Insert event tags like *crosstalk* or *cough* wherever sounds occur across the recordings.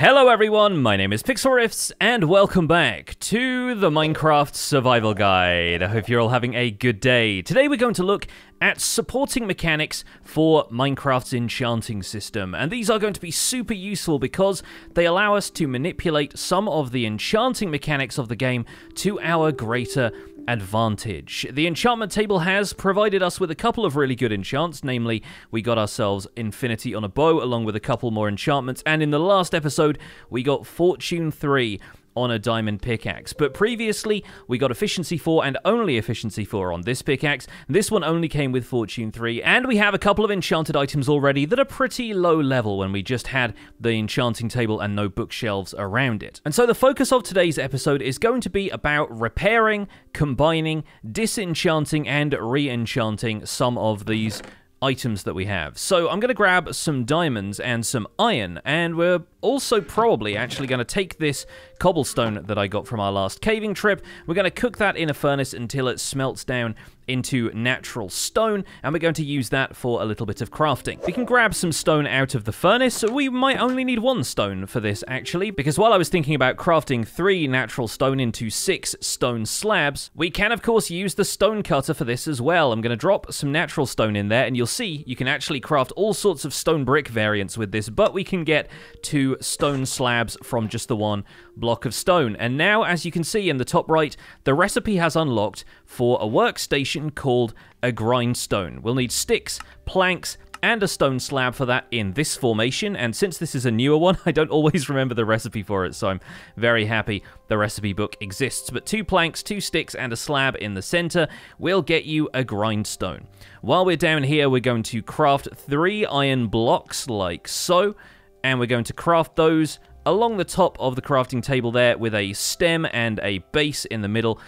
Hello everyone, my name is Pixel and welcome back to the Minecraft Survival Guide. I hope you're all having a good day. Today we're going to look at supporting mechanics for Minecraft's enchanting system, and these are going to be super useful because they allow us to manipulate some of the enchanting mechanics of the game to our greater advantage. The enchantment table has provided us with a couple of really good enchants, namely, we got ourselves Infinity on a bow along with a couple more enchantments, and in the last episode, we got Fortune 3 on a diamond pickaxe. But previously, we got efficiency 4 and only efficiency 4 on this pickaxe. This one only came with fortune 3, and we have a couple of enchanted items already that are pretty low level when we just had the enchanting table and no bookshelves around it. And so the focus of today's episode is going to be about repairing, combining, disenchanting, and re-enchanting some of these items that we have. So I'm going to grab some diamonds and some iron, and we're also probably actually going to take this cobblestone that I got from our last caving trip. We're going to cook that in a furnace until it smelts down into natural stone, and we're going to use that for a little bit of crafting. We can grab some stone out of the furnace. We might only need one stone for this, actually, because while I was thinking about crafting three natural stone into six stone slabs, we can, of course, use the stone cutter for this as well. I'm going to drop some natural stone in there, and you'll see you can actually craft all sorts of stone brick variants with this, but we can get two stone slabs from just the one block of stone. And now, as you can see in the top right, the recipe has unlocked for a workstation called a grindstone. We'll need sticks, planks, and a stone slab for that in this formation. And since this is a newer one, *laughs* I don't always remember the recipe for it, so I'm very happy the recipe book exists. But two planks, two sticks, and a slab in the center will get you a grindstone. While we're down here, we're going to craft three iron blocks like so, and we're going to craft those along the top of the crafting table there with a stem and a base in the middle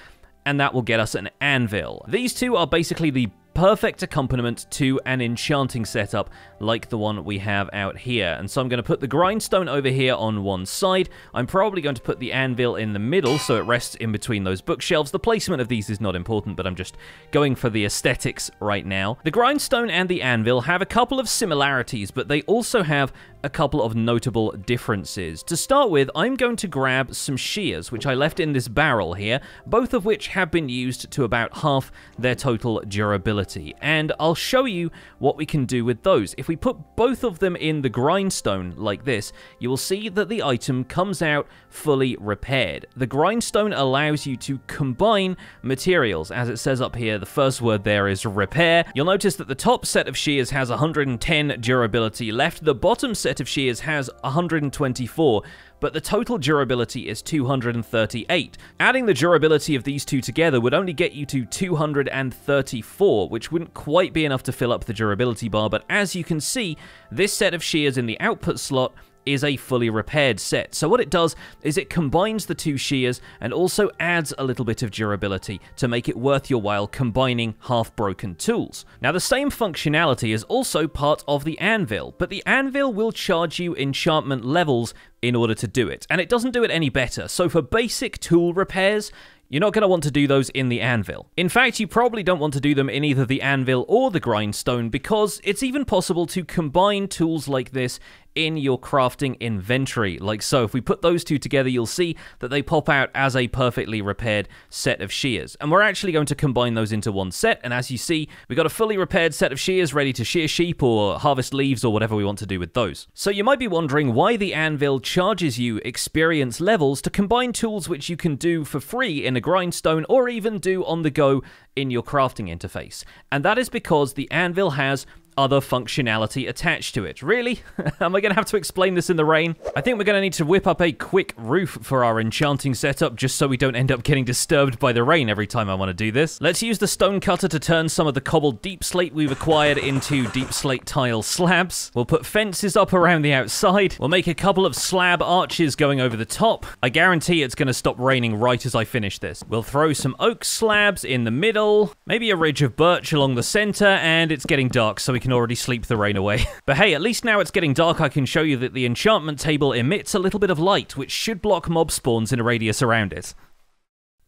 and that will get us an anvil. These two are basically the perfect accompaniment to an enchanting setup like the one we have out here. And so I'm going to put the grindstone over here on one side. I'm probably going to put the anvil in the middle so it rests in between those bookshelves. The placement of these is not important, but I'm just going for the aesthetics right now. The grindstone and the anvil have a couple of similarities, but they also have a couple of notable differences. To start with, I'm going to grab some shears, which I left in this barrel here, both of which have been used to about half their total durability. And I'll show you what we can do with those. If we put both of them in the grindstone like this, you will see that the item comes out fully repaired. The grindstone allows you to combine materials. As it says up here, the first word there is repair. You'll notice that the top set of shears has 110 durability left. The bottom set of shears has 124 but the total durability is 238. Adding the durability of these two together would only get you to 234, which wouldn't quite be enough to fill up the durability bar, but as you can see, this set of shears in the output slot is a fully repaired set. So what it does is it combines the two shears and also adds a little bit of durability to make it worth your while combining half-broken tools. Now the same functionality is also part of the anvil, but the anvil will charge you enchantment levels in order to do it, and it doesn't do it any better. So for basic tool repairs, you're not going to want to do those in the anvil. In fact, you probably don't want to do them in either the anvil or the grindstone because it's even possible to combine tools like this in your crafting inventory, like so. If we put those two together, you'll see that they pop out as a perfectly repaired set of shears. And we're actually going to combine those into one set, and as you see, we've got a fully repaired set of shears ready to shear sheep or harvest leaves or whatever we want to do with those. So you might be wondering why the anvil charges you experience levels to combine tools which you can do for free in a grindstone or even do on the go in your crafting interface. And that is because the anvil has other functionality attached to it. Really? *laughs* Am I going to have to explain this in the rain? I think we're going to need to whip up a quick roof for our enchanting setup just so we don't end up getting disturbed by the rain every time I want to do this. Let's use the stone cutter to turn some of the cobbled deep slate we've acquired into deep slate tile slabs. We'll put fences up around the outside. We'll make a couple of slab arches going over the top. I guarantee it's going to stop raining right as I finish this. We'll throw some oak slabs in the middle, maybe a ridge of birch along the center, and it's getting dark so we can can already sleep the rain away. *laughs* but hey, at least now it's getting dark, I can show you that the enchantment table emits a little bit of light, which should block mob spawns in a radius around it.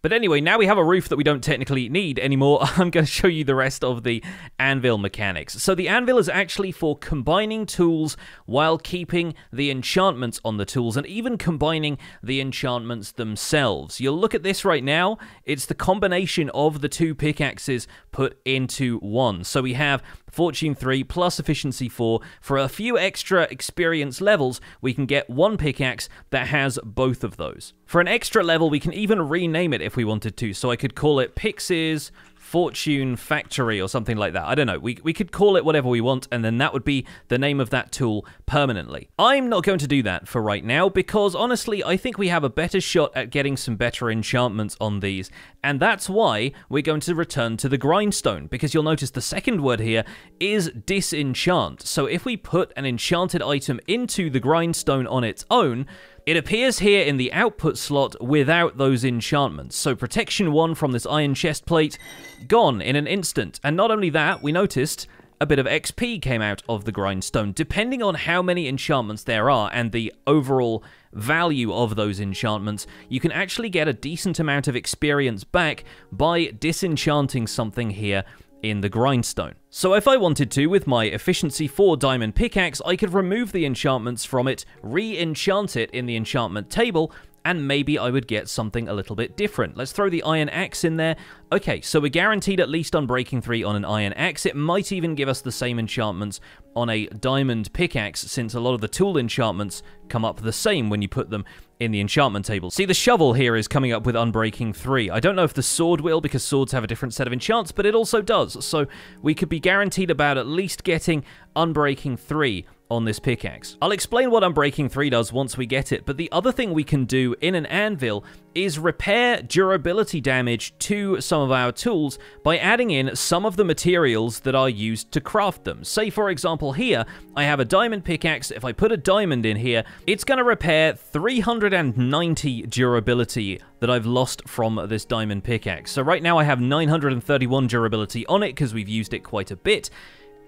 But anyway, now we have a roof that we don't technically need anymore. *laughs* I'm going to show you the rest of the anvil mechanics. So the anvil is actually for combining tools while keeping the enchantments on the tools and even combining the enchantments themselves. You'll look at this right now. It's the combination of the two pickaxes put into one. So we have Fortune 3 plus Efficiency 4. For a few extra experience levels, we can get one pickaxe that has both of those. For an extra level, we can even rename it if we wanted to. So I could call it Pix's Fortune Factory or something like that. I don't know. We, we could call it whatever we want, and then that would be the name of that tool permanently. I'm not going to do that for right now because honestly, I think we have a better shot at getting some better enchantments on these, and that's why we're going to return to the grindstone because you'll notice the second word here is disenchant. So if we put an enchanted item into the grindstone on its own, it appears here in the output slot without those enchantments, so protection 1 from this iron chest plate, gone in an instant. And not only that, we noticed a bit of XP came out of the grindstone. Depending on how many enchantments there are and the overall value of those enchantments, you can actually get a decent amount of experience back by disenchanting something here in the grindstone. So if I wanted to, with my efficiency 4 diamond pickaxe, I could remove the enchantments from it, re-enchant it in the enchantment table, and maybe I would get something a little bit different. Let's throw the Iron Axe in there. Okay, so we're guaranteed at least Unbreaking 3 on an Iron Axe. It might even give us the same enchantments on a Diamond Pickaxe, since a lot of the tool enchantments come up the same when you put them in the enchantment table. See, the shovel here is coming up with Unbreaking 3. I don't know if the sword will, because swords have a different set of enchants, but it also does. So we could be guaranteed about at least getting Unbreaking 3 on this pickaxe. I'll explain what Unbreaking 3 does once we get it, but the other thing we can do in an anvil is repair durability damage to some of our tools by adding in some of the materials that are used to craft them. Say, for example, here, I have a diamond pickaxe. If I put a diamond in here, it's going to repair 390 durability that I've lost from this diamond pickaxe. So right now I have 931 durability on it because we've used it quite a bit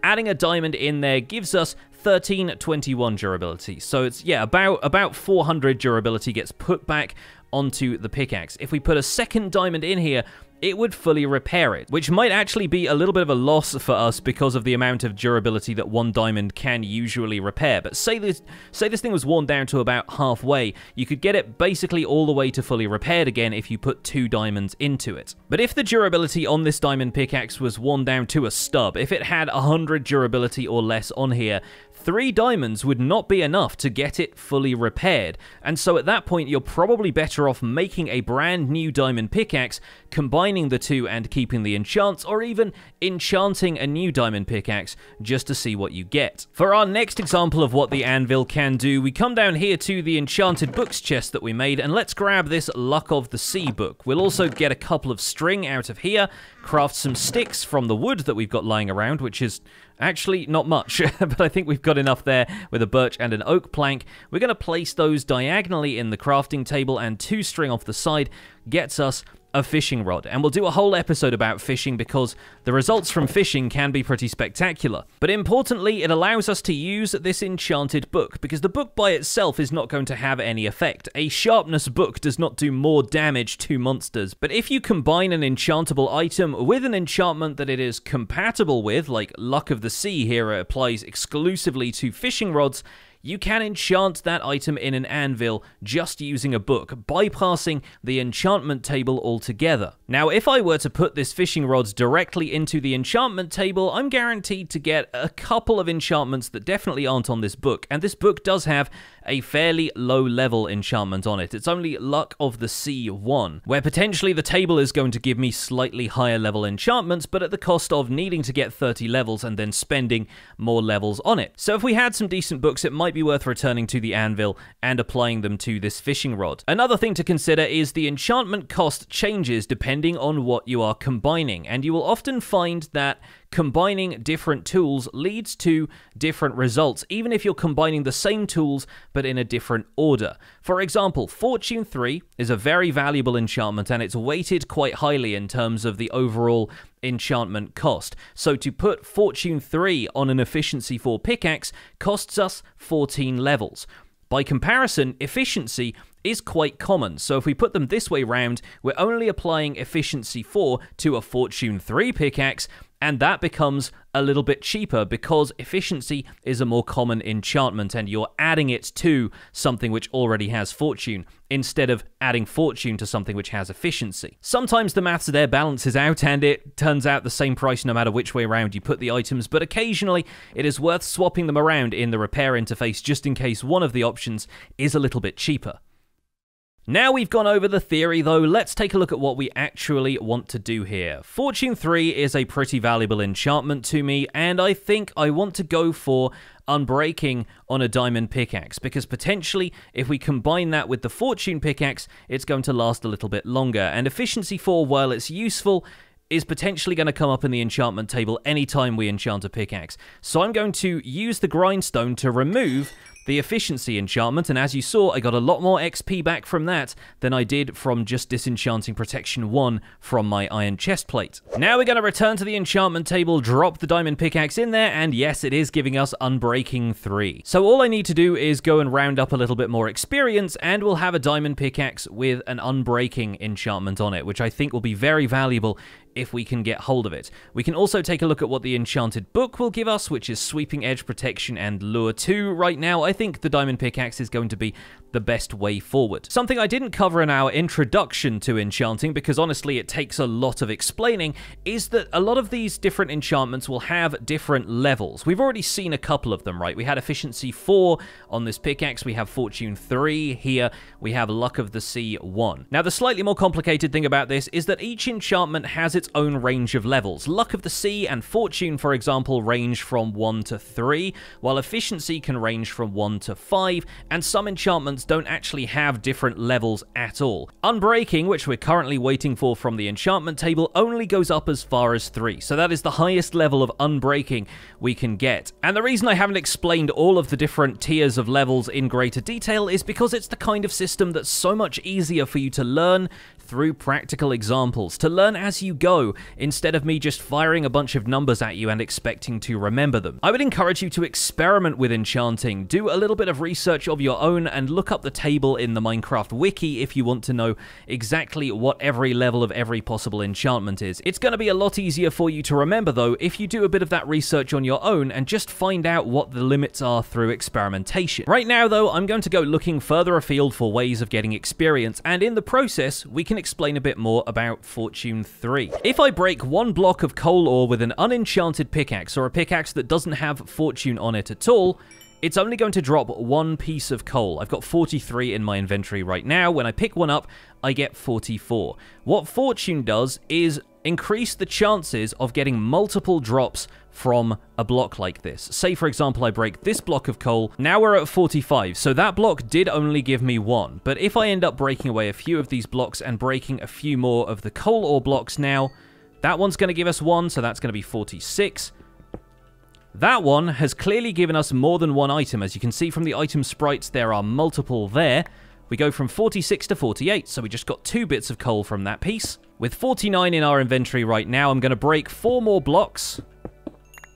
adding a diamond in there gives us 1321 durability. So it's, yeah, about, about 400 durability gets put back onto the pickaxe. If we put a second diamond in here, it would fully repair it, which might actually be a little bit of a loss for us because of the amount of durability that one diamond can usually repair. But say this say this thing was worn down to about halfway, you could get it basically all the way to fully repaired again if you put two diamonds into it. But if the durability on this diamond pickaxe was worn down to a stub, if it had 100 durability or less on here, three diamonds would not be enough to get it fully repaired, and so at that point you're probably better off making a brand new diamond pickaxe, combining the two and keeping the enchants, or even enchanting a new diamond pickaxe just to see what you get. For our next example of what the anvil can do, we come down here to the enchanted books chest that we made, and let's grab this Luck of the Sea book. We'll also get a couple of string out of here, craft some sticks from the wood that we've got lying around, which is Actually, not much, *laughs* but I think we've got enough there with a birch and an oak plank. We're going to place those diagonally in the crafting table and two string off the side gets us a fishing rod. And we'll do a whole episode about fishing because the results from fishing can be pretty spectacular. But importantly, it allows us to use this enchanted book because the book by itself is not going to have any effect. A sharpness book does not do more damage to monsters. But if you combine an enchantable item with an enchantment that it is compatible with, like Luck of the Sea here it applies exclusively to fishing rods, you can enchant that item in an anvil just using a book, bypassing the enchantment table altogether. Now, if I were to put this fishing rods directly into the enchantment table, I'm guaranteed to get a couple of enchantments that definitely aren't on this book, and this book does have a fairly low level enchantment on it. It's only Luck of the Sea 1, where potentially the table is going to give me slightly higher level enchantments, but at the cost of needing to get 30 levels and then spending more levels on it. So if we had some decent books, it might be worth returning to the anvil and applying them to this fishing rod. Another thing to consider is the enchantment cost changes depending on what you are combining, and you will often find that combining different tools leads to different results, even if you're combining the same tools but in a different order. For example, Fortune 3 is a very valuable enchantment and it's weighted quite highly in terms of the overall enchantment cost. So to put Fortune 3 on an Efficiency 4 pickaxe costs us 14 levels. By comparison, efficiency is quite common. So if we put them this way round, we're only applying efficiency 4 to a fortune 3 pickaxe, and that becomes a little bit cheaper because efficiency is a more common enchantment and you're adding it to something which already has fortune instead of adding fortune to something which has efficiency. Sometimes the maths there balances out and it turns out the same price no matter which way around you put the items, but occasionally it is worth swapping them around in the repair interface just in case one of the options is a little bit cheaper. Now we've gone over the theory though, let's take a look at what we actually want to do here. Fortune 3 is a pretty valuable enchantment to me, and I think I want to go for Unbreaking on a diamond pickaxe, because potentially, if we combine that with the Fortune pickaxe, it's going to last a little bit longer. And Efficiency 4, while it's useful, is potentially going to come up in the enchantment table anytime we enchant a pickaxe. So I'm going to use the grindstone to remove the efficiency enchantment, and as you saw, I got a lot more XP back from that than I did from just disenchanting Protection 1 from my iron chest plate. Now we're going to return to the enchantment table, drop the diamond pickaxe in there, and yes, it is giving us Unbreaking 3. So all I need to do is go and round up a little bit more experience, and we'll have a diamond pickaxe with an Unbreaking enchantment on it, which I think will be very valuable if we can get hold of it. We can also take a look at what the Enchanted Book will give us, which is Sweeping Edge Protection and Lure 2. Right now, I think the Diamond Pickaxe is going to be the best way forward. Something I didn't cover in our introduction to enchanting, because honestly it takes a lot of explaining, is that a lot of these different enchantments will have different levels. We've already seen a couple of them, right? We had Efficiency 4 on this pickaxe, we have Fortune 3 here, we have Luck of the Sea 1. Now the slightly more complicated thing about this is that each enchantment has its own range of levels. Luck of the Sea and Fortune, for example, range from 1 to 3, while Efficiency can range from 1 to 5, and some enchantments don't actually have different levels at all. Unbreaking, which we're currently waiting for from the enchantment table, only goes up as far as 3, so that is the highest level of unbreaking we can get. And the reason I haven't explained all of the different tiers of levels in greater detail is because it's the kind of system that's so much easier for you to learn through practical examples, to learn as you go, instead of me just firing a bunch of numbers at you and expecting to remember them. I would encourage you to experiment with enchanting, do a little bit of research of your own, and look up the table in the Minecraft wiki if you want to know exactly what every level of every possible enchantment is. It's going to be a lot easier for you to remember though if you do a bit of that research on your own and just find out what the limits are through experimentation. Right now though, I'm going to go looking further afield for ways of getting experience, and in the process, we can can explain a bit more about Fortune 3. If I break one block of coal ore with an unenchanted pickaxe, or a pickaxe that doesn't have Fortune on it at all, it's only going to drop one piece of coal. I've got 43 in my inventory right now. When I pick one up, I get 44. What Fortune does is increase the chances of getting multiple drops from a block like this. Say, for example, I break this block of coal. Now we're at 45, so that block did only give me one. But if I end up breaking away a few of these blocks and breaking a few more of the coal ore blocks now, that one's going to give us one, so that's going to be 46. That one has clearly given us more than one item. As you can see from the item sprites, there are multiple there. We go from 46 to 48, so we just got two bits of coal from that piece. With 49 in our inventory right now, I'm going to break four more blocks.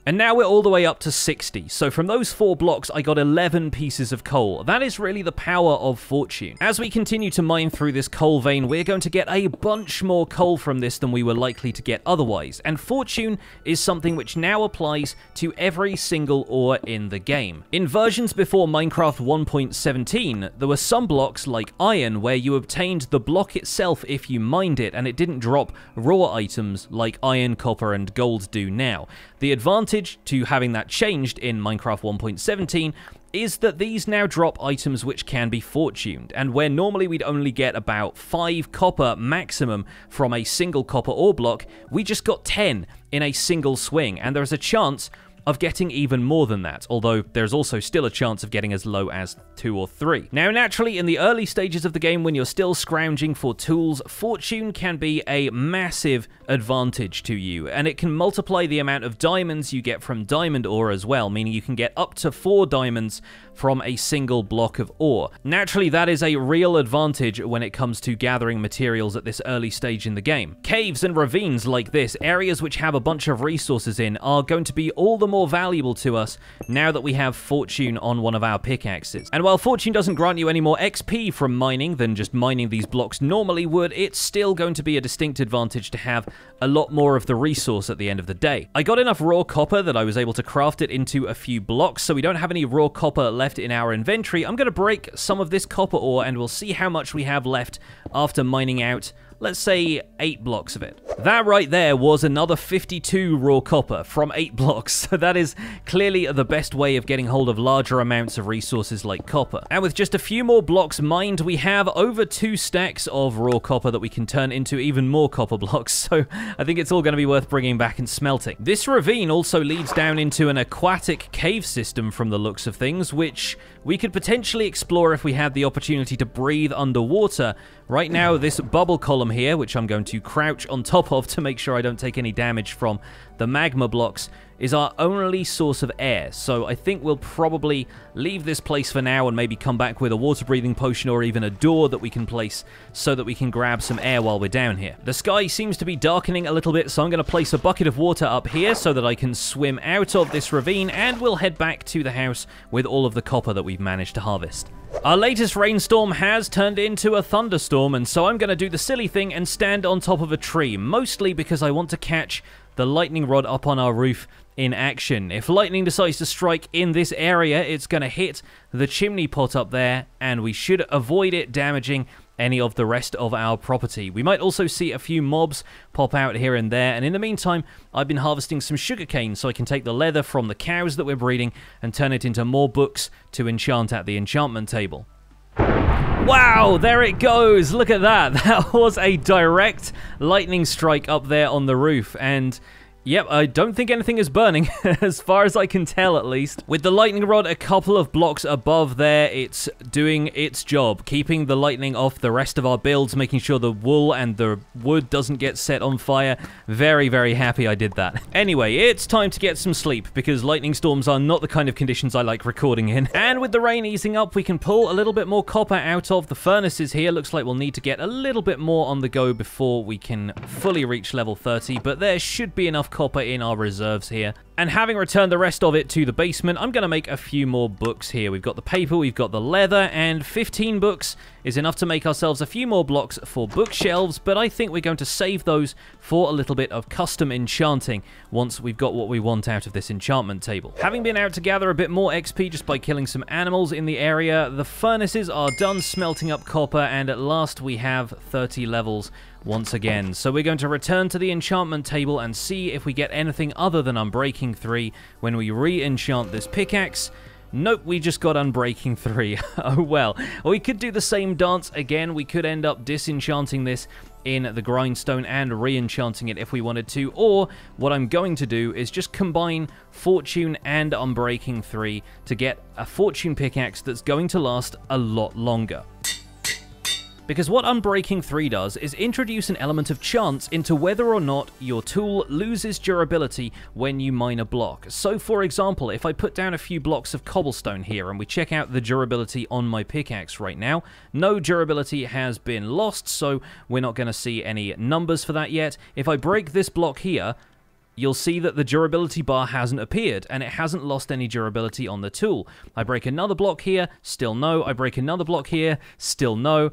And now we're all the way up to 60. So from those four blocks, I got 11 pieces of coal. That is really the power of fortune. As we continue to mine through this coal vein, we're going to get a bunch more coal from this than we were likely to get otherwise. And fortune is something which now applies to every single ore in the game. In versions before Minecraft 1.17, there were some blocks like iron where you obtained the block itself if you mined it and it didn't drop raw items like iron, copper, and gold do now. The advantage to having that changed in Minecraft 1.17 is that these now drop items which can be fortuned, and where normally we'd only get about 5 copper maximum from a single copper ore block, we just got 10 in a single swing, and there's a chance of getting even more than that, although there's also still a chance of getting as low as 2 or 3. Now, naturally, in the early stages of the game, when you're still scrounging for tools, Fortune can be a massive advantage to you, and it can multiply the amount of diamonds you get from diamond ore as well, meaning you can get up to 4 diamonds from a single block of ore. Naturally, that is a real advantage when it comes to gathering materials at this early stage in the game. Caves and ravines like this, areas which have a bunch of resources in, are going to be all the more valuable to us now that we have Fortune on one of our pickaxes. And while Fortune doesn't grant you any more XP from mining than just mining these blocks normally would, it's still going to be a distinct advantage to have a lot more of the resource at the end of the day. I got enough raw copper that I was able to craft it into a few blocks, so we don't have any raw copper left in our inventory. I'm going to break some of this copper ore and we'll see how much we have left after mining out let's say 8 blocks of it. That right there was another 52 raw copper from 8 *laughs* blocks, so that is clearly the best way of getting hold of larger amounts of resources like copper. And with just a few more blocks mined, we have over 2 stacks of raw copper that we can turn into even more copper *laughs* blocks, so I think it's all going to be worth bringing back and smelting. This ravine also leads down into an aquatic cave system from the looks of things, which we could potentially explore if we had the opportunity to breathe underwater. Right now, this bubble column here, which I'm going to crouch on top of to make sure I don't take any damage from the magma blocks, is our only source of air, so I think we'll probably leave this place for now and maybe come back with a water breathing potion or even a door that we can place so that we can grab some air while we're down here. The sky seems to be darkening a little bit, so I'm going to place a bucket of water up here so that I can swim out of this ravine and we'll head back to the house with all of the copper that we've managed to harvest. Our latest rainstorm has turned into a thunderstorm, and so I'm going to do the silly thing and stand on top of a tree, mostly because I want to catch the lightning rod up on our roof in action. If lightning decides to strike in this area, it's going to hit the chimney pot up there, and we should avoid it damaging any of the rest of our property. We might also see a few mobs pop out here and there, and in the meantime, I've been harvesting some sugarcane so I can take the leather from the cows that we're breeding and turn it into more books to enchant at the enchantment table. Wow, there it goes. Look at that. *laughs* That was a direct lightning strike up there on the roof, and Yep, I don't think anything is burning, *laughs* as far as I can tell at least. With the lightning rod a couple of blocks above there, it's doing its job, keeping the lightning off the rest of our builds, making sure the wool and the wood doesn't get set on fire. Very, very happy I did that. *laughs* Anyway, it's time to get some sleep, because lightning storms are not the kind of conditions I like recording in. *laughs* And with the rain easing up, we can pull a little bit more copper out of the furnaces here. Looks like we'll need to get a little bit more on the go before we can fully reach level 30, but there should be enough copper in our reserves here. And having returned the rest of it to the basement, I'm going to make a few more books here. We've got the paper, we've got the leather, and 15 books is enough to make ourselves a few more blocks for bookshelves, but I think we're going to save those for a little bit of custom enchanting once we've got what we want out of this enchantment table. Having been out to gather a bit more XP just by killing some animals in the area, the furnaces are done smelting up copper, and at last we have 30 levels once again. So we're going to return to the enchantment table and see if we get anything other than Unbreaking 3 when we re-enchant this pickaxe. Nope, we just got Unbreaking 3. *laughs* oh well. We could do the same dance again. We could end up disenchanting this in the grindstone and re-enchanting it if we wanted to, or what I'm going to do is just combine Fortune and Unbreaking 3 to get a Fortune pickaxe that's going to last a lot longer. Because what Unbreaking 3 does is introduce an element of chance into whether or not your tool loses durability when you mine a block. So for example, if I put down a few blocks of cobblestone here and we check out the durability on my pickaxe right now, no durability has been lost, so we're not going to see any numbers for that yet. If I break this block here, you'll see that the durability bar hasn't appeared, and it hasn't lost any durability on the tool. I break another block here, still no. I break another block here, still no.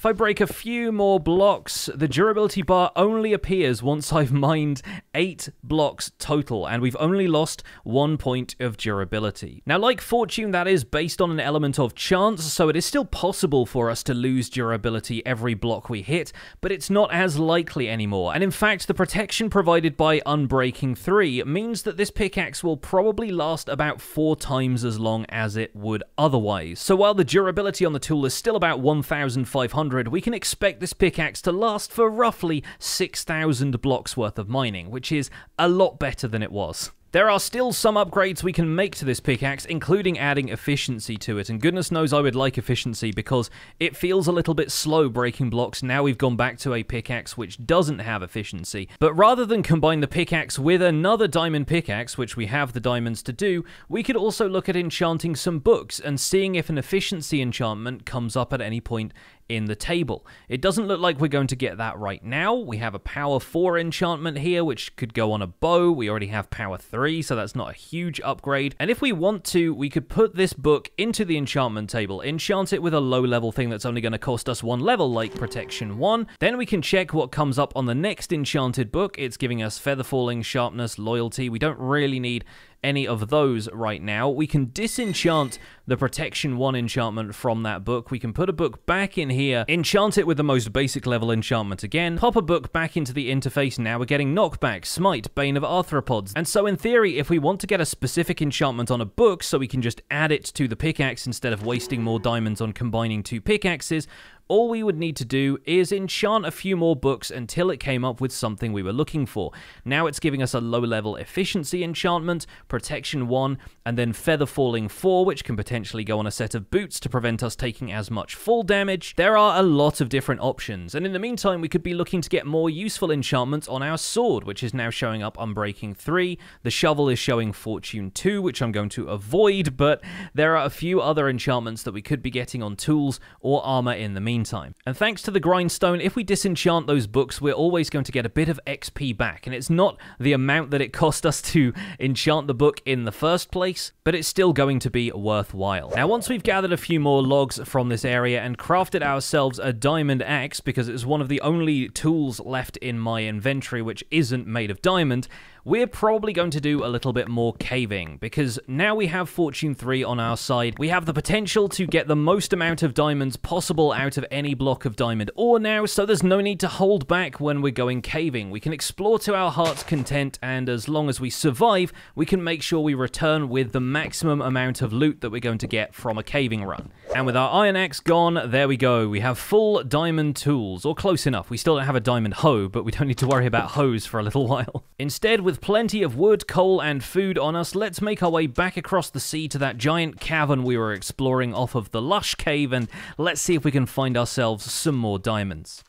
If I break a few more blocks, the durability bar only appears once I've mined 8 blocks total, and we've only lost 1 point of durability. Now, like Fortune, that is based on an element of chance, so it is still possible for us to lose durability every block we hit, but it's not as likely anymore. And in fact, the protection provided by Unbreaking 3 means that this pickaxe will probably last about 4 times as long as it would otherwise. So while the durability on the tool is still about 1,500 we can expect this pickaxe to last for roughly 6,000 blocks worth of mining, which is a lot better than it was. There are still some upgrades we can make to this pickaxe, including adding efficiency to it, and goodness knows I would like efficiency because it feels a little bit slow breaking blocks now we've gone back to a pickaxe which doesn't have efficiency. But rather than combine the pickaxe with another diamond pickaxe, which we have the diamonds to do, we could also look at enchanting some books and seeing if an efficiency enchantment comes up at any point in the table. It doesn't look like we're going to get that right now. We have a power 4 enchantment here, which could go on a bow. We already have power 3, so that's not a huge upgrade. And if we want to, we could put this book into the enchantment table, enchant it with a low level thing that's only going to cost us one level, like protection 1. Then we can check what comes up on the next enchanted book. It's giving us feather falling, sharpness, loyalty. We don't really need any of those right now. We can disenchant the Protection 1 enchantment from that book. We can put a book back in here, enchant it with the most basic level enchantment again, pop a book back into the interface. Now we're getting Knockback, Smite, Bane of Arthropods. And so in theory, if we want to get a specific enchantment on a book so we can just add it to the pickaxe instead of wasting more diamonds on combining two pickaxes, all we would need to do is enchant a few more books until it came up with something we were looking for. Now it's giving us a low level efficiency enchantment, protection 1, and then feather falling 4, which can potentially go on a set of boots to prevent us taking as much fall damage. There are a lot of different options, and in the meantime, we could be looking to get more useful enchantments on our sword, which is now showing up Unbreaking 3. The shovel is showing Fortune 2, which I'm going to avoid, but there are a few other enchantments that we could be getting on tools or armor in the meantime meantime. And thanks to the grindstone, if we disenchant those books, we're always going to get a bit of XP back. And it's not the amount that it cost us to enchant the book in the first place, but it's still going to be worthwhile. Now, once we've gathered a few more logs from this area and crafted ourselves a diamond axe, because it's one of the only tools left in my inventory which isn't made of diamond, we're probably going to do a little bit more caving, because now we have Fortune 3 on our side, we have the potential to get the most amount of diamonds possible out of any block of diamond ore now, so there's no need to hold back when we're going caving. We can explore to our heart's content, and as long as we survive, we can make sure we return with the maximum amount of loot that we're going to get from a caving run. And with our iron axe gone, there we go. We have full diamond tools, or close enough. We still don't have a diamond hoe, but we don't need to worry about hoes for a little *laughs* while. Instead, with plenty of wood, coal, and food on us, let's make our way back across the sea to that giant cavern we were exploring off of the Lush Cave, and let's see if we can find ourselves some more diamonds.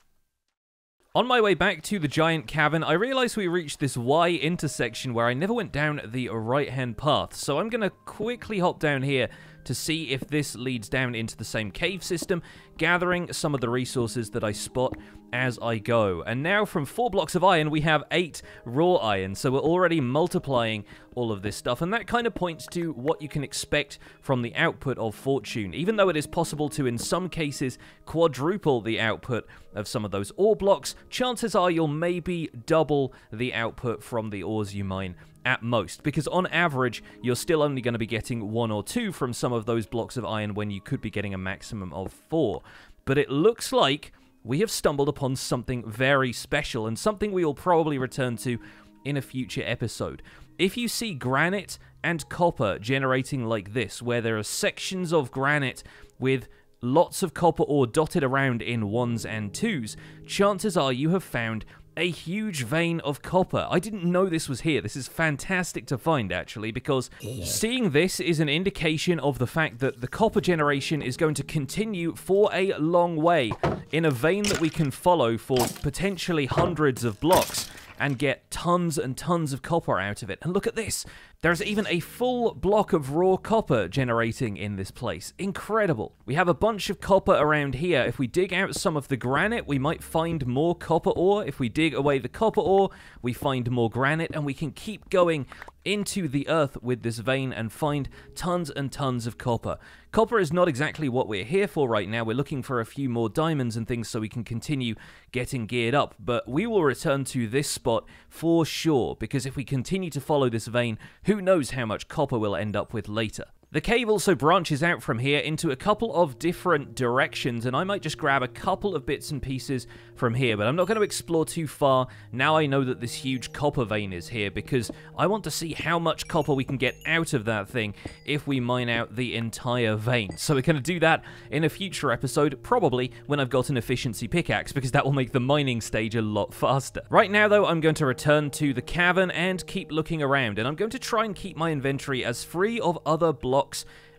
On my way back to the giant cavern, I realized we reached this Y intersection where I never went down the right-hand path, so I'm going to quickly hop down here to see if this leads down into the same cave system, gathering some of the resources that I spot as I go. And now from four blocks of iron, we have eight raw iron, so we're already multiplying all of this stuff, and that kind of points to what you can expect from the output of Fortune. Even though it is possible to, in some cases, quadruple the output of some of those ore blocks, chances are you'll maybe double the output from the ores you mine at most, because on average, you're still only going to be getting one or two from some of those blocks of iron when you could be getting a maximum of four. But it looks like we have stumbled upon something very special and something we will probably return to in a future episode. If you see granite and copper generating like this, where there are sections of granite with lots of copper ore dotted around in ones and twos, chances are you have found a huge vein of copper. I didn't know this was here. This is fantastic to find, actually, because seeing this is an indication of the fact that the copper generation is going to continue for a long way in a vein that we can follow for potentially hundreds of blocks and get tons and tons of copper out of it. And look at this. There's even a full block of raw copper generating in this place. Incredible. We have a bunch of copper around here. If we dig out some of the granite, we might find more copper ore. If we dig away the copper ore, we find more granite, and we can keep going into the earth with this vein and find tons and tons of copper. Copper is not exactly what we're here for right now. We're looking for a few more diamonds and things so we can continue getting geared up. But we will return to this spot for sure, because if we continue to follow this vein, who knows how much copper we'll end up with later. The cave also branches out from here into a couple of different directions, and I might just grab a couple of bits and pieces from here, but I'm not going to explore too far now I know that this huge copper vein is here, because I want to see how much copper we can get out of that thing if we mine out the entire vein. So we're going to do that in a future episode, probably when I've got an efficiency pickaxe, because that will make the mining stage a lot faster. Right now, though, I'm going to return to the cavern and keep looking around, and I'm going to try and keep my inventory as free of other blocks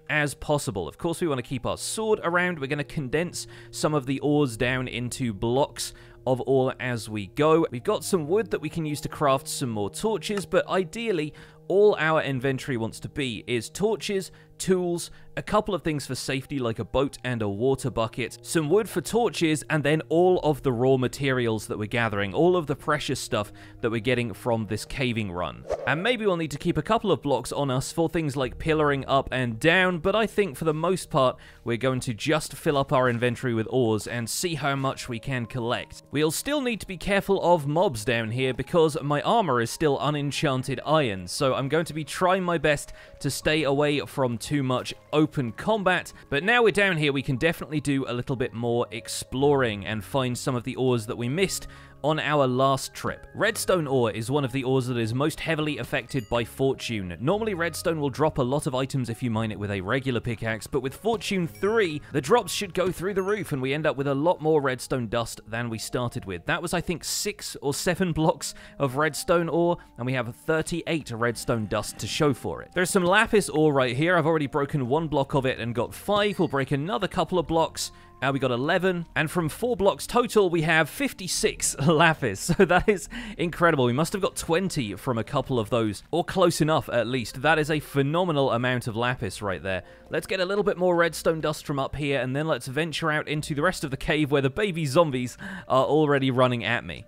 as possible. Of course, we want to keep our sword around. We're going to condense some of the ores down into blocks of ore as we go. We've got some wood that we can use to craft some more torches, but ideally, all our inventory wants to be is torches, tools, a couple of things for safety like a boat and a water bucket, some wood for torches, and then all of the raw materials that we're gathering, all of the precious stuff that we're getting from this caving run. And maybe we'll need to keep a couple of blocks on us for things like pillaring up and down, but I think for the most part, we're going to just fill up our inventory with ores and see how much we can collect. We'll still need to be careful of mobs down here because my armor is still unenchanted iron, so I'm going to be trying my best to stay away from too much open combat, but now we're down here, we can definitely do a little bit more exploring and find some of the ores that we missed on our last trip. Redstone ore is one of the ores that is most heavily affected by fortune. Normally redstone will drop a lot of items if you mine it with a regular pickaxe, but with fortune 3, the drops should go through the roof and we end up with a lot more redstone dust than we started with. That was I think 6 or 7 *laughs* blocks of redstone ore and we have 38 redstone dust to show for it. There's some lapis ore right here. I've already broken one block of it and got 5. We'll break another couple of blocks uh, we got 11, and from four blocks total, we have 56 *laughs* lapis. So that is incredible. We must have got 20 from a couple of those, or close enough at least. That is a phenomenal amount of lapis right there. Let's get a little bit more redstone dust from up here, and then let's venture out into the rest of the cave where the baby zombies are already running at me.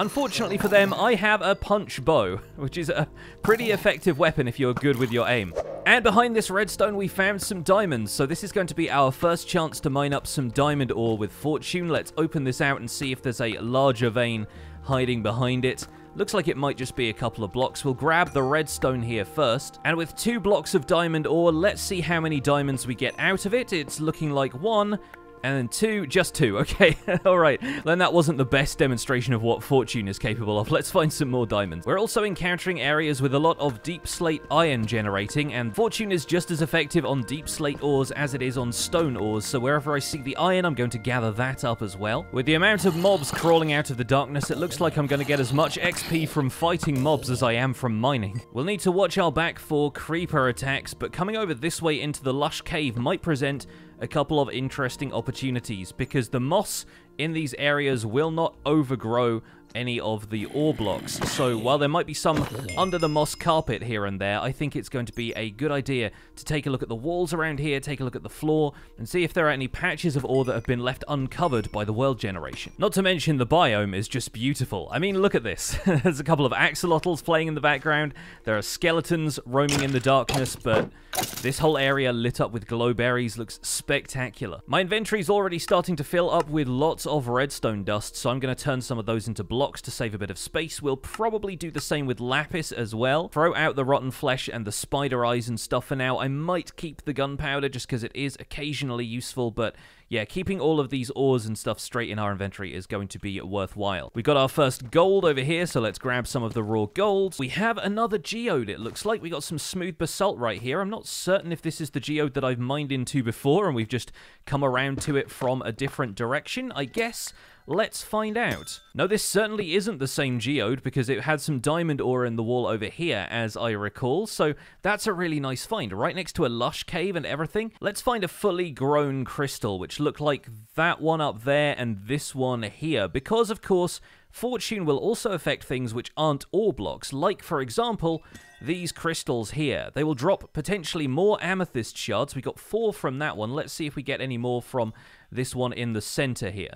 Unfortunately for them, I have a punch bow, which is a pretty effective weapon if you're good with your aim. And behind this redstone, we found some diamonds, so this is going to be our first chance to mine up some diamond ore with fortune. Let's open this out and see if there's a larger vein hiding behind it. Looks like it might just be a couple of blocks. We'll grab the redstone here first. And with two blocks of diamond ore, let's see how many diamonds we get out of it. It's looking like one, and then two, just two, *laughs* okay. Alright, then that wasn't the best demonstration of what Fortune is capable of. Let's find some more diamonds. We're also encountering areas with a lot of deep slate iron generating, and Fortune is just as effective on deep slate ores as it is on stone ores, so wherever I see the iron, I'm going to gather that up as well. With the amount of mobs crawling out of the darkness, it looks like I'm going to get as much XP from fighting mobs as I am from mining. We'll need to watch our back for creeper attacks, but coming over this way into the lush cave might present a couple of interesting opportunities because the moss in these areas will not overgrow any of the ore blocks. So while there might be some under the moss carpet here and there, I think it's going to be a good idea to take a look at the walls around here, take a look at the floor, and see if there are any patches of ore that have been left uncovered by the world generation. Not to mention the biome is just beautiful. I mean, look at this. *laughs* There's a couple of axolotls playing in the background. There are skeletons roaming in the darkness, but this whole area lit up with glow berries looks spectacular. My inventory is already starting to fill up with lots of redstone dust, so I'm going to turn some of those into to save a bit of space. We'll probably do the same with lapis as well. Throw out the rotten flesh and the spider eyes and stuff for now. I might keep the gunpowder just because it is occasionally useful, but yeah, keeping all of these ores and stuff straight in our inventory is going to be worthwhile. We got our first gold over here, so let's grab some of the raw gold. We have another geode, it looks like. We got some smooth basalt right here. I'm not certain if this is the geode that I've mined into before, and we've just come around to it from a different direction, I guess. Let's find out. No, this certainly isn't the same geode because it had some diamond ore in the wall over here, as I recall, so that's a really nice find. Right next to a lush cave and everything. Let's find a fully grown crystal, which look like that one up there and this one here, because, of course, Fortune will also affect things which aren't ore blocks, like, for example, these crystals here. They will drop potentially more amethyst shards. We got four from that one. Let's see if we get any more from this one in the center here.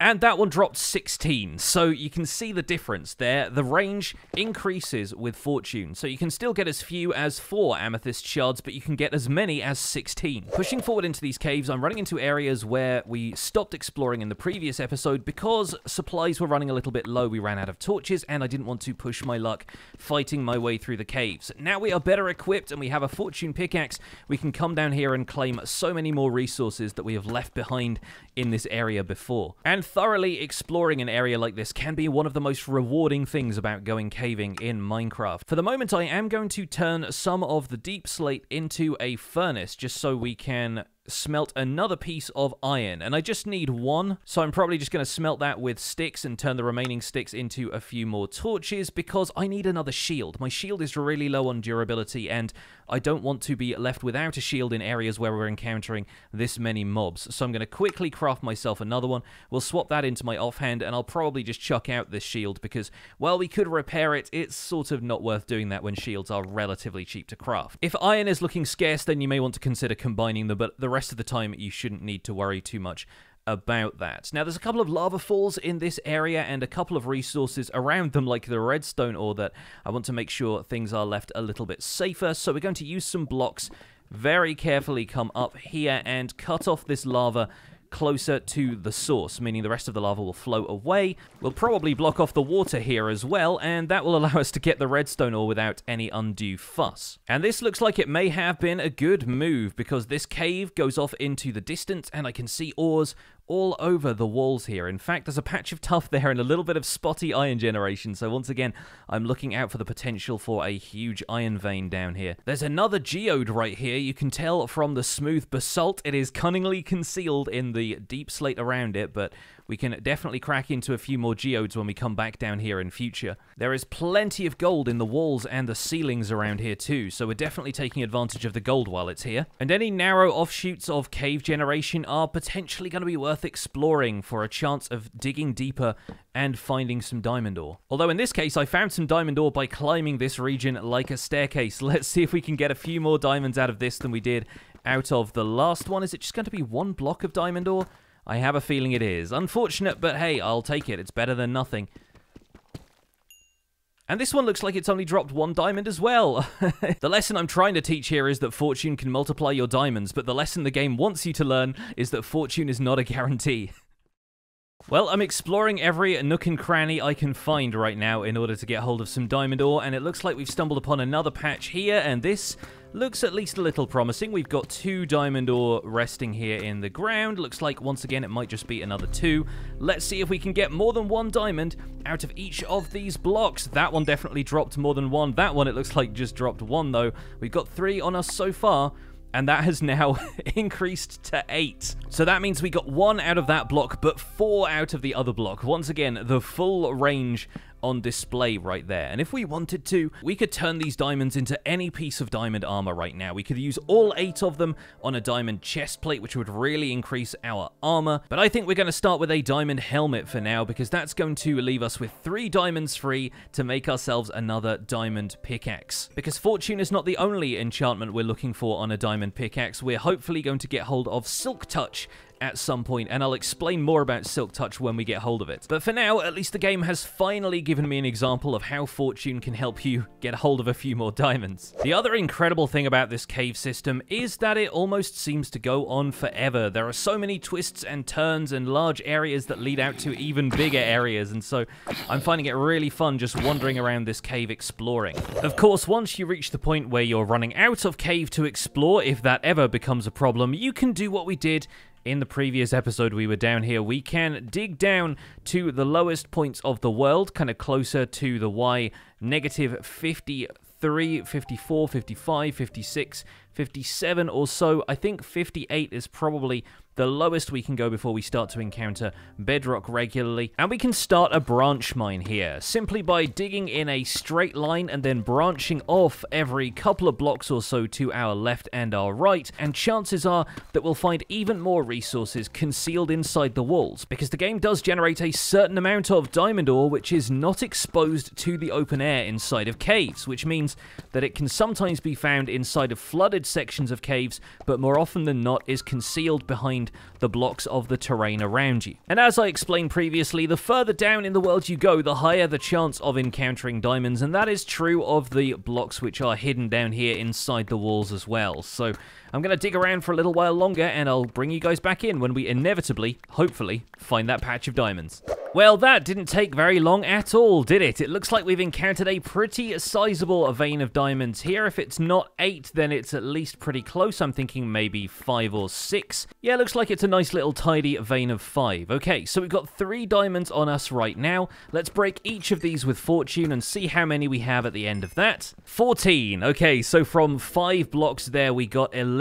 And that one dropped 16, so you can see the difference there. The range increases with Fortune, so you can still get as few as 4 Amethyst Shards, but you can get as many as 16. Pushing forward into these caves, I'm running into areas where we stopped exploring in the previous episode because supplies were running a little bit low. We ran out of torches, and I didn't want to push my luck fighting my way through the caves. Now we are better equipped, and we have a Fortune pickaxe. We can come down here and claim so many more resources that we have left behind in this area before. And thoroughly exploring an area like this can be one of the most rewarding things about going caving in Minecraft. For the moment, I am going to turn some of the deep slate into a furnace just so we can smelt another piece of iron, and I just need one, so I'm probably just going to smelt that with sticks and turn the remaining sticks into a few more torches, because I need another shield. My shield is really low on durability, and I don't want to be left without a shield in areas where we're encountering this many mobs, so I'm going to quickly craft myself another one. We'll swap that into my offhand, and I'll probably just chuck out this shield, because, while we could repair it, it's sort of not worth doing that when shields are relatively cheap to craft. If iron is looking scarce, then you may want to consider combining them, but the rest of the time you shouldn't need to worry too much about that. Now, there's a couple of lava falls in this area and a couple of resources around them, like the redstone ore, that I want to make sure things are left a little bit safer. So we're going to use some blocks, very carefully come up here and cut off this lava closer to the source, meaning the rest of the lava will flow away. We'll probably block off the water here as well, and that will *laughs* allow us to get the redstone ore without any undue fuss. And this looks like it may have been a good move, because this cave goes off into the distance, and I can see ores all over the walls here. In fact, there's a patch of tuff there and a little bit of spotty iron generation, so once again, I'm looking out for the potential for a huge iron vein down here. There's another geode right here. You can tell from the smooth basalt, it is cunningly concealed in the deep slate around it, but we can definitely crack into a few more geodes when we come back down here in future. There is plenty of gold in the walls and the ceilings around here too, so we're definitely taking advantage of the gold while it's here. And any narrow offshoots of cave generation are potentially going to be worth exploring for a chance of digging deeper and finding some diamond ore. Although in this case, I found some diamond ore by climbing this region like a staircase. *laughs* Let's see if we can get a few more diamonds out of this than we did out of the last one. Is it just going to be one block of diamond ore? I have a feeling it is. Unfortunate, but hey, I'll take it. It's better than nothing. And this one looks like it's only dropped one diamond as well. *laughs* the lesson I'm trying to teach here is that fortune can multiply your diamonds, but the lesson the game wants you to learn is that fortune is not a guarantee. *laughs* Well, I'm exploring every nook and cranny I can find right now in order to get hold of some diamond ore, and it looks like we've stumbled upon another patch here, and this looks at least a little promising. We've got two diamond ore resting here in the ground. Looks like, once again, it might just be another two. Let's see if we can get more than one diamond out of each of these blocks. That one definitely dropped more than one. That one, it looks like, just dropped one, though. We've got three on us so far and that has now *laughs* increased to eight. So that means we got one out of that block, but four out of the other block. Once again, the full range on display right there. And if we wanted to, we could turn these diamonds into any piece of diamond armor right now. We could use all eight of them on a diamond chest plate, which would really increase our armor. But I think we're going to start with a diamond helmet for now, because that's going to leave us with three diamonds free to make ourselves another diamond pickaxe. Because fortune is not the only enchantment we're looking for on a diamond pickaxe. We're hopefully going to get hold of Silk Touch at some point, and I'll explain more about Silk Touch when we get hold of it. But for now, at least the game has finally given me an example of how Fortune can help you get hold of a few more diamonds. The other incredible thing about this cave system is that it almost seems to go on forever. There are so many twists and turns and large areas that lead out to even bigger areas, and so I'm finding it really fun just wandering around this cave exploring. Of course, once you reach the point where you're running out of cave to explore, if that ever becomes a problem, you can do what we did in the previous episode we were down here, we can dig down to the lowest points of the world, kind of closer to the Y negative 53, 54, 55, 56, 57 or so. I think 58 is probably the lowest we can go before we start to encounter bedrock regularly. And we can start a branch mine here, simply by digging in a straight line and then branching off every couple of blocks or so to our left and our right, and chances are that we'll find even more resources concealed inside the walls, because the game does generate a certain amount of diamond ore which is not exposed to the open air inside of caves, which means that it can sometimes be found inside of flooded sections of caves, but more often than not is concealed behind the blocks of the terrain around you. And as I explained previously, the further down in the world you go, the higher the chance of encountering diamonds, and that is true of the blocks which are hidden down here inside the walls as well. So I'm going to dig around for a little while longer, and I'll bring you guys back in when we inevitably, hopefully, find that patch of diamonds. Well, that didn't take very long at all, did it? It looks like we've encountered a pretty sizable vein of diamonds here. If it's not eight, then it's at least pretty close. I'm thinking maybe five or six. Yeah, looks like it's a nice little tidy vein of five. Okay, so we've got three diamonds on us right now. Let's break each of these with fortune and see how many we have at the end of that. 14. Okay, so from five blocks there, we got 11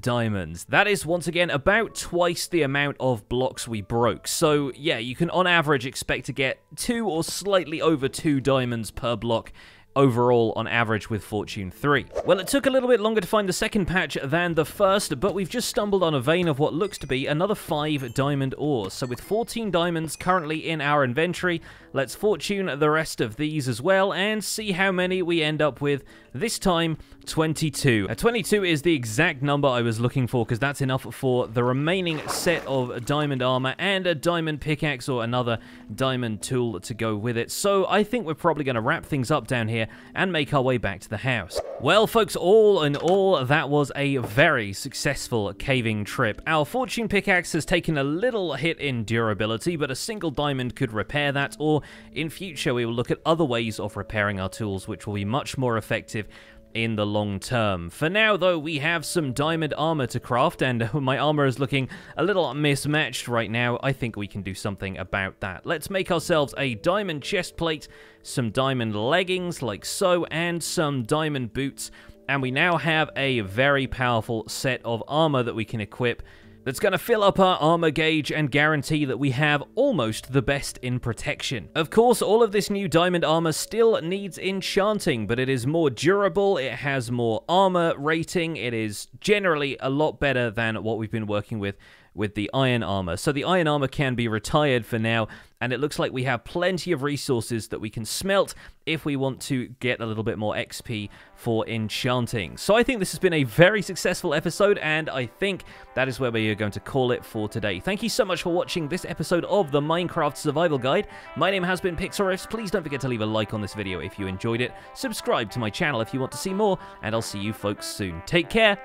diamonds. That is, once again, about twice the amount of blocks we broke. So, yeah, you can on average expect to get two or slightly over two diamonds per block overall on average with Fortune 3. Well, it took a little bit longer to find the second patch than the first, but we've just stumbled on a vein of what looks to be another 5 diamond ores. So with 14 diamonds currently in our inventory, let's fortune the rest of these as well and see how many we end up with. This time, 22. Uh, 22 is the exact number I was looking for because that's enough for the remaining set of diamond armor and a diamond pickaxe or another diamond tool to go with it. So I think we're probably going to wrap things up down here and make our way back to the house. Well, folks, all in all, that was a very successful caving trip. Our fortune pickaxe has taken a little hit in durability, but a single diamond could repair that, or in future we will look at other ways of repairing our tools, which will be much more effective in the long term. For now, though, we have some diamond armor to craft, and *laughs* my armor is looking a little mismatched right now. I think we can do something about that. Let's make ourselves a diamond chest plate, some diamond leggings like so, and some diamond boots, and we now have a very powerful set of armor that we can equip that's going to fill up our armor gauge and guarantee that we have almost the best in protection. Of course, all of this new diamond armor still needs enchanting, but it is more durable, it has more armor rating, it is generally a lot better than what we've been working with with the iron armor. So the iron armor can be retired for now, and it looks like we have plenty of resources that we can smelt if we want to get a little bit more XP for enchanting. So I think this has been a very successful episode, and I think that is where we are going to call it for today. Thank you so much for watching this episode of the Minecraft Survival Guide. My name has been Pixlriffs. Please don't forget to leave a like on this video if you enjoyed it. Subscribe to my channel if you want to see more, and I'll see you folks soon. Take care.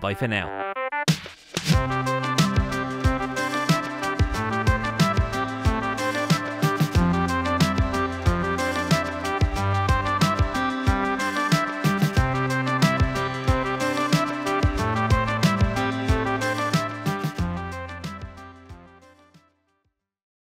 Bye for now.